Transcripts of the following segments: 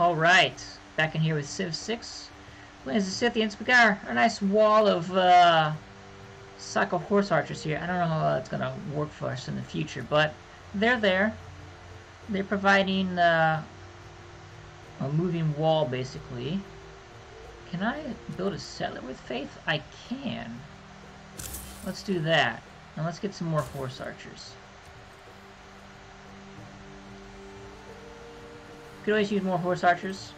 Alright, back in here with Civ 6. Plains the Scythians. We got our nice wall of uh, Saka Horse Archers here. I don't know how that's going to work for us in the future, but they're there. They're providing uh, a moving wall, basically. Can I build a settler with faith? I can. Let's do that. And let's get some more horse archers. Could always use more horse archers.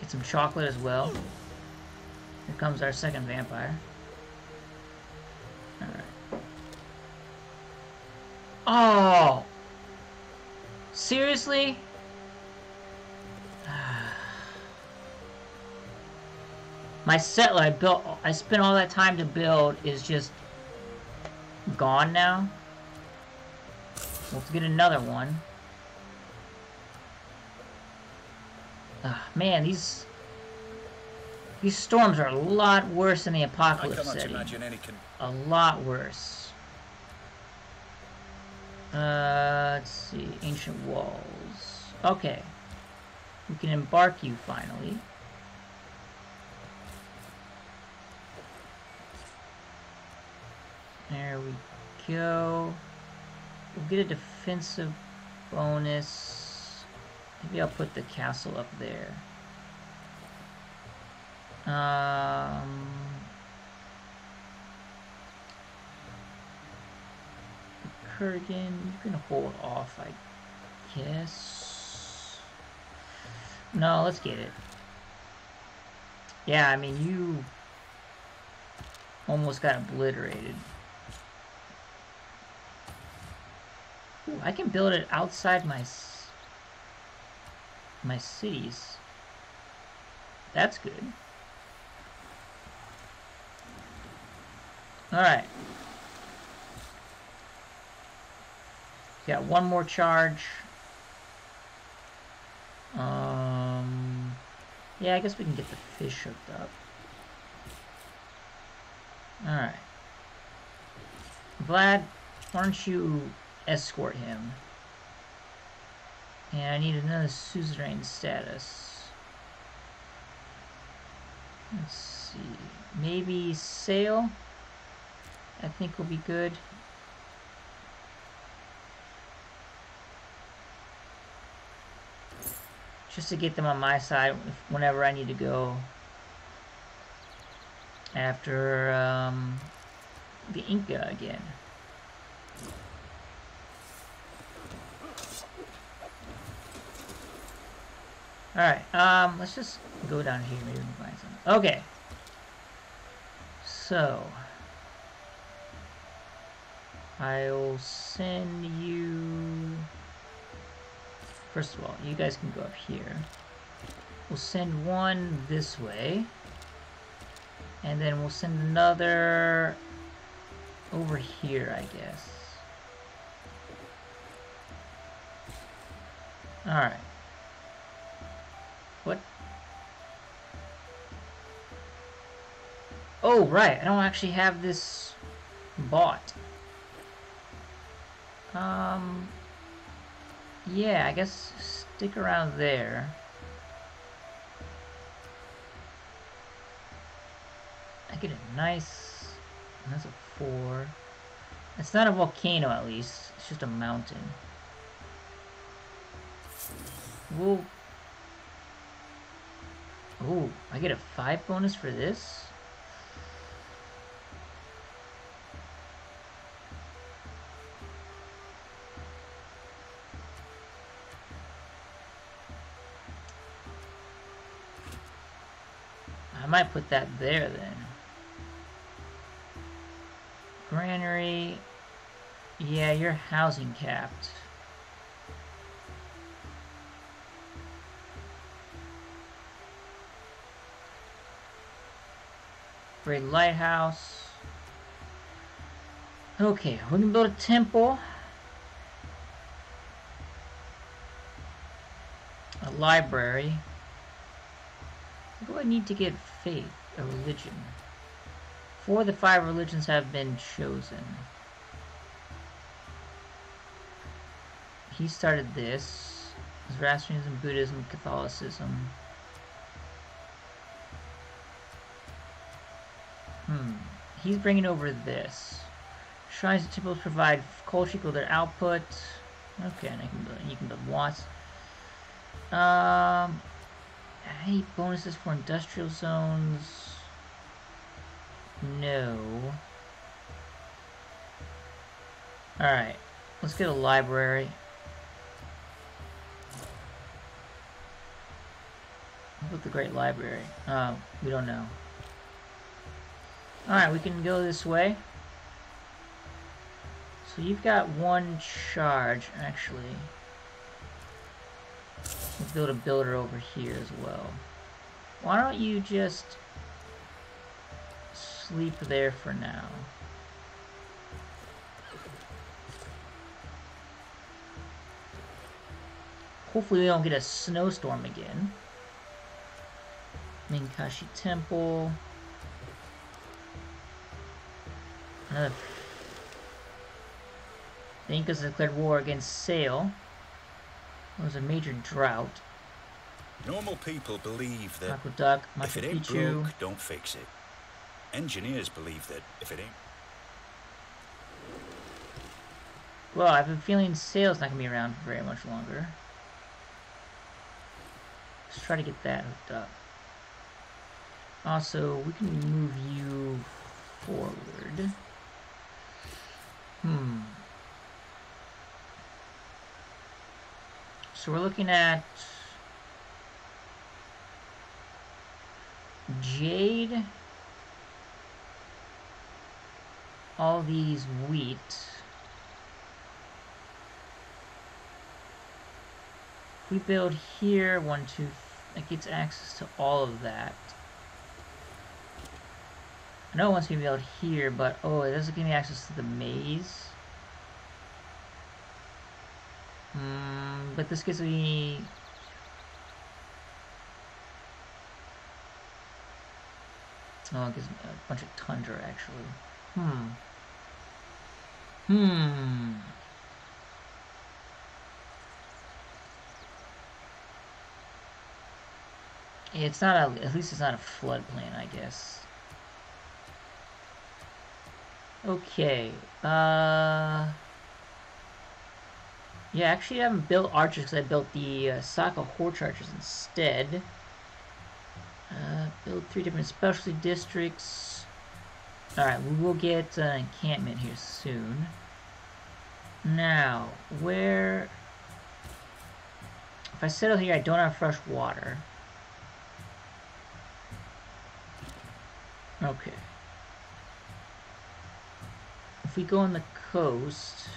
Get some chocolate as well. Here comes our second vampire. Alright. Oh! Seriously? My settler I built, I spent all that time to build is just gone now. To get another one. Ah, man, these these storms are a lot worse than the apocalypse setting. A lot worse. Uh, let's see, ancient walls. Okay, we can embark you finally. There we go. We'll get a defensive bonus. Maybe I'll put the castle up there. Um, Kurgan, you can hold off, I guess. No, let's get it. Yeah, I mean, you almost got obliterated. Ooh, I can build it outside my my cities. That's good. Alright. Got one more charge. Um, yeah, I guess we can get the fish hooked up. Alright. Vlad, don't you escort him. And I need another suzerain status. Let's see. Maybe sail? I think will be good. Just to get them on my side whenever I need to go. After um, the Inca again. Alright, um, let's just go down here. Maybe we can find some. Okay. So. I'll send you... First of all, you guys can go up here. We'll send one this way. And then we'll send another over here, I guess. Alright. What? Oh, right. I don't actually have this bought. Um... Yeah, I guess stick around there. I get a nice... That's a four. It's not a volcano, at least. It's just a mountain. We'll Oh, I get a 5 bonus for this? I might put that there then. Granary. Yeah, you're housing capped. Great lighthouse. Okay, we can build a temple. A library. What do I need to get faith? A religion. Four of the five religions have been chosen. he started this. Zoroastrianism, Buddhism, Catholicism. He's bringing over this. Shrines and temples provide culture equal their output. Okay, and I can build, you can build lots. Um, any bonuses for industrial zones? No. Alright, let's get a library. What the Great Library? Um, we don't know. Alright, we can go this way. So you've got one charge, actually. Let's build a builder over here as well. Why don't you just sleep there for now? Hopefully we don't get a snowstorm again. Meenakshi Temple. Another the Incas declared war against sail. There was a major drought. Normal people believe that Aqueduct, Machu if it ain't Picchu. broke, don't fix it. Engineers believe that if it ain't Well, I've been feeling sail's not gonna be around for very much longer. Let's try to get that hooked up. Also, we can move you forward. Hmm. So we're looking at jade, all these wheat. We build here, one, two, that gets access to all of that. I know it wants me to build here, but oh, it doesn't give me access to the maze. Hmm, but this gives me... Oh, it gives me a bunch of tundra, actually. Hmm. Hmm. It's not a, at least it's not a floodplain, I guess. Okay, uh... Yeah, actually I haven't built archers because I built the uh, Saka Horse archers instead. Uh, build three different specialty districts. Alright, we will get an encampment here soon. Now, where... If I settle here, I don't have fresh water. Okay. If we go on the coast...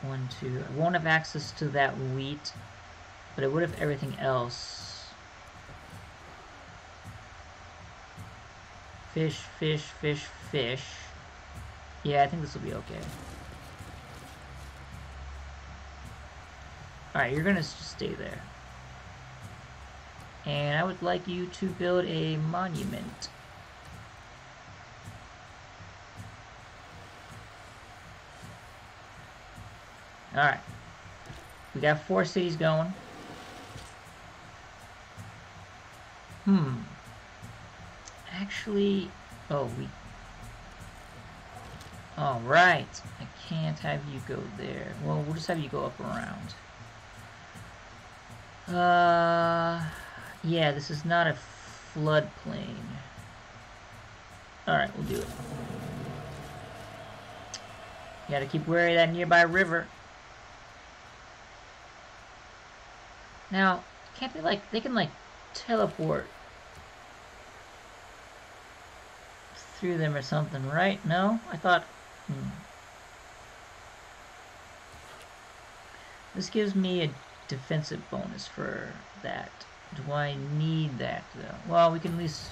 One, two... I won't have access to that wheat, but I would have everything else. Fish, fish, fish, fish. Yeah, I think this will be okay. Alright, you're gonna just stay there. And I would like you to build a monument. Alright. We got four cities going. Hmm. Actually, oh, we... Alright. I can't have you go there. Well, we'll just have you go up around. Uh... Yeah, this is not a floodplain. Alright, we'll do it. You gotta keep wary of that nearby river. Now, can't they like, they can like teleport through them or something, right? No? I thought, hmm. This gives me a defensive bonus for that. Do I need that though? Well, we can at least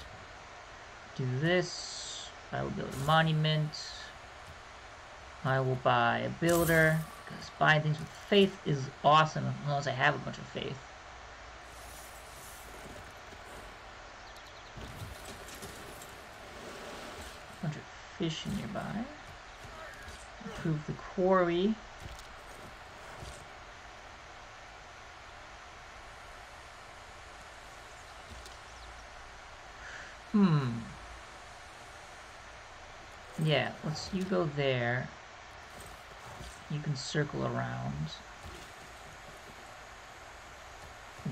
do this. I will build a monument. I will buy a builder. Because buying things with faith is awesome as I have a bunch of faith. fish nearby. Improve the quarry. Hmm. Yeah, let's you go there. You can circle around.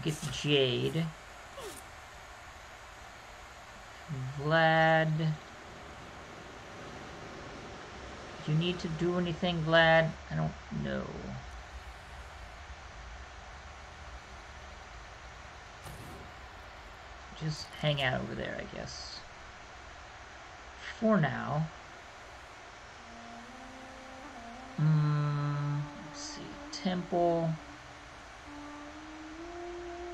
Get Jade. Vlad. Do you need to do anything, Vlad? I don't know. Just hang out over there, I guess. For now. Hmm. Let's see. Temple.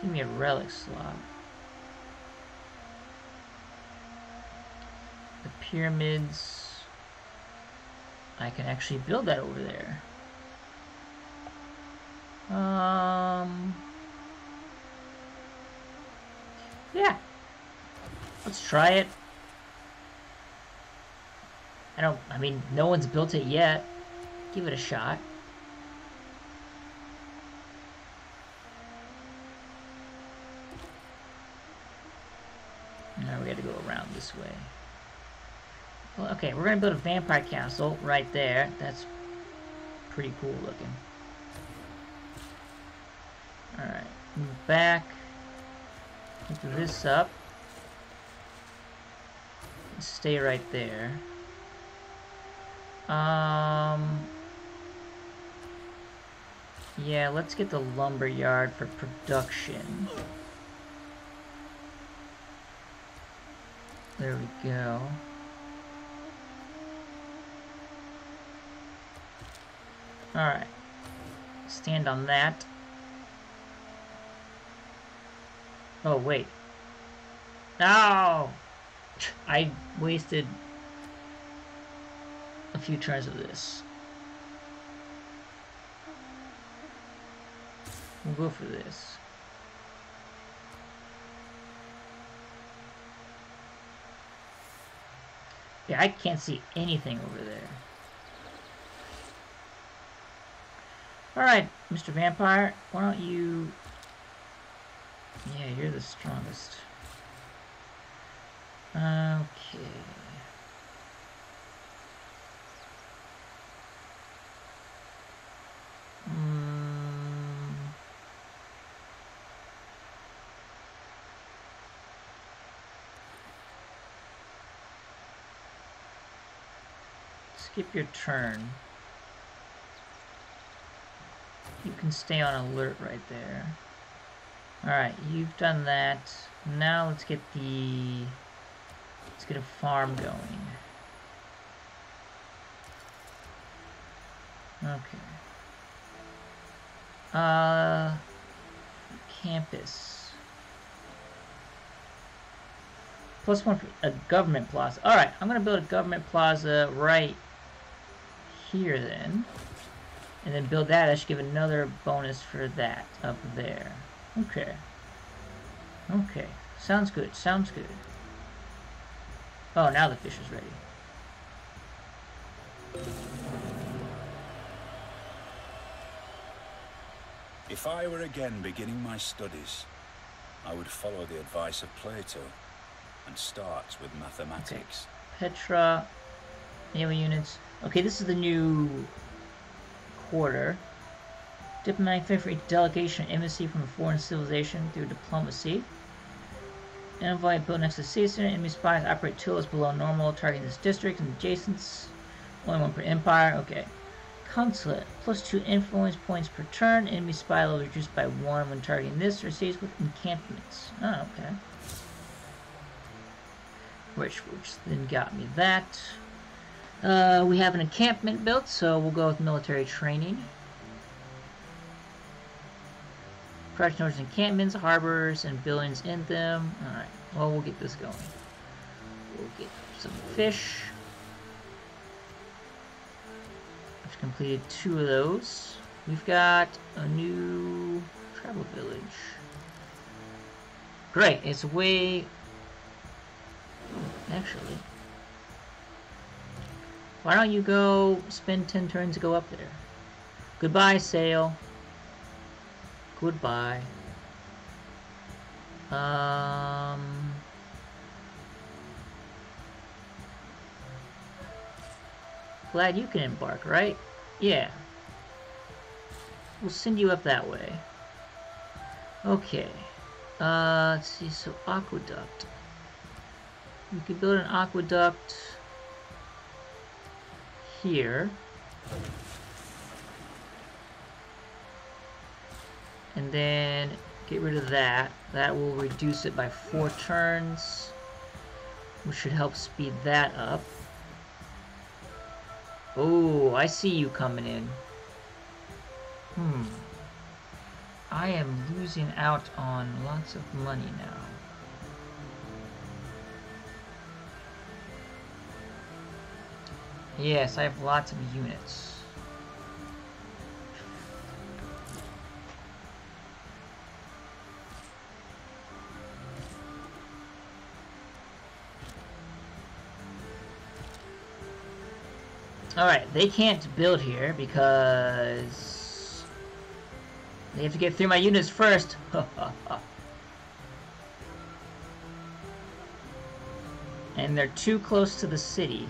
Give me a relic slot. The pyramids. I can actually build that over there. Um. Yeah. Let's try it. I don't, I mean, no one's built it yet. Give it a shot. Now we gotta go around this way. Well, okay, we're gonna build a vampire castle right there. That's pretty cool looking. Alright, move back. This up. Stay right there. Um... Yeah, let's get the lumber yard for production. There we go. Alright. Stand on that. Oh, wait. No! I wasted a few turns of this. We'll go for this. Yeah, I can't see anything over there. Alright, Mr. Vampire, why don't you... Yeah, you're the strongest. Okay. Mm. Skip your turn. You can stay on alert right there. Alright, you've done that. Now let's get the... Let's get a farm going. Okay. Uh... Campus. Plus one for a government plaza. Alright, I'm gonna build a government plaza right here then. And then build that, I should give another bonus for that up there. Okay. Okay. Sounds good, sounds good. Oh, now the fish is ready. If I were again beginning my studies, I would follow the advice of Plato and start with mathematics. Okay. Petra, naval units. Okay, this is the new quarter. Diplomatic victory, delegation, embassy from a foreign civilization through diplomacy. Envoy built next to Caesar. Enemy spies operate tools below normal, targeting this district and adjacents. Only one per empire. Okay. Consulate. Plus two influence points per turn. Enemy spy level reduced by one when targeting this or sees with encampments. Oh, okay. Which, which then got me that. Uh, we have an encampment built, so we'll go with military training. Project knows encampments, harbors, and buildings in them. Alright, well, we'll get this going. We'll get some fish. I've completed two of those. We've got a new tribal village. Great, it's way... Actually... Why don't you go spend 10 turns to go up there? Goodbye, sail. Goodbye. Um... Glad you can embark, right? Yeah. We'll send you up that way. Okay. Uh, let's see, so aqueduct. You could build an aqueduct here. And then get rid of that. That will reduce it by four turns, which should help speed that up. Oh, I see you coming in. Hmm. I am losing out on lots of money now. Yes, I have lots of units. Alright, they can't build here because they have to get through my units first. and they're too close to the city.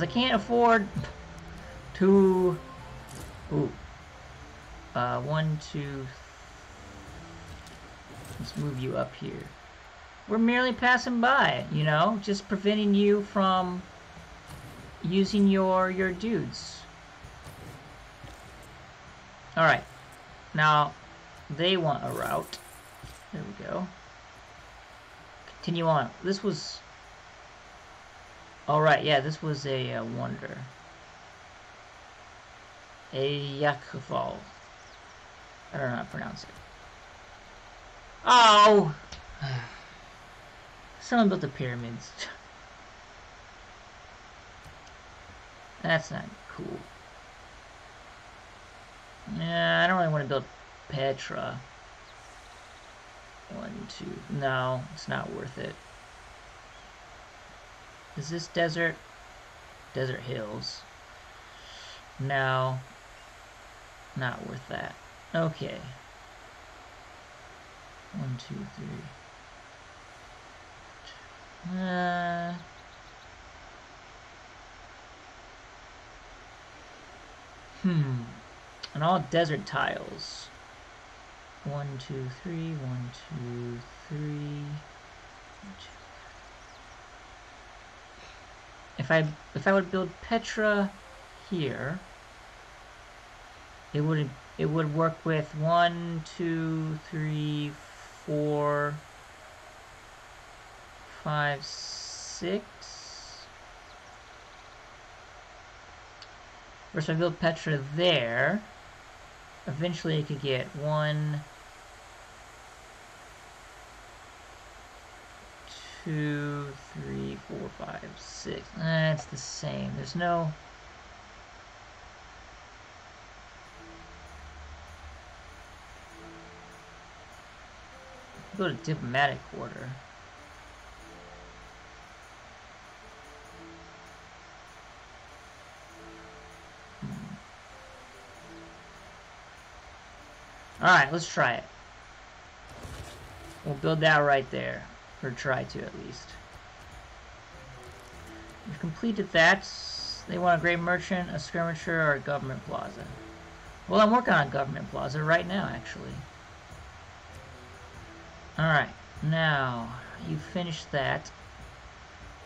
Because I can't afford to... Ooh. Uh, one, two... Let's move you up here. We're merely passing by, you know, just preventing you from using your your dudes. Alright. Now, they want a route. There we go. Continue on. This was... Alright, yeah, this was a uh, wonder. A Yakval. I don't know how to pronounce it. Oh! Someone built the pyramids. That's not cool. Yeah, I don't really want to build Petra. One, two. No, it's not worth it. Is this desert? Desert hills. No. Not worth that. Okay. One, two, three. Uh, hmm. And all desert tiles. One, two, three, one, two, three. One, two. If I if I would build Petra here, it would it would work with one, two, three, four, five, six. First I build Petra there. Eventually I could get one, two, three, four, five, six. That's the same. There's no... Go to diplomatic quarter. Hmm. Alright, let's try it. We'll build that right there. Or try to, at least. We've completed that. They want a great merchant, a skirmisher, or a government plaza. Well, I'm working on a government plaza right now, actually. Alright, now, you finished that.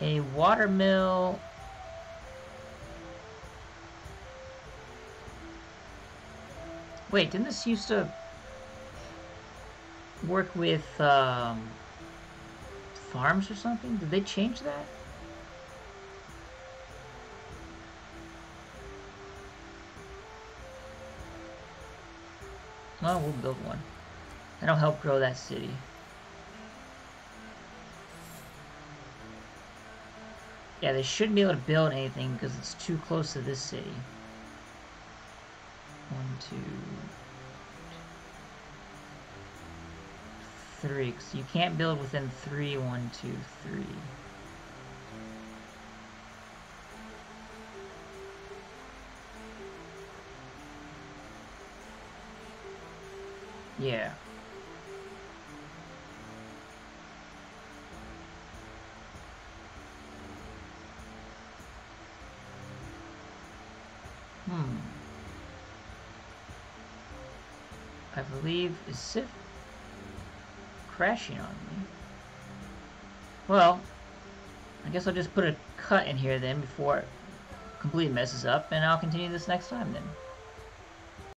A watermill Wait, didn't this used to work with um, farms or something? Did they change that? Well, we'll build one. That'll help grow that city. Yeah, they shouldn't be able to build anything because it's too close to this city. One, two, three, because you can't build within three, one, two, three. Yeah. Hmm. I believe is Civ crashing on me? Well, I guess I'll just put a cut in here then before it completely messes up, and I'll continue this next time then.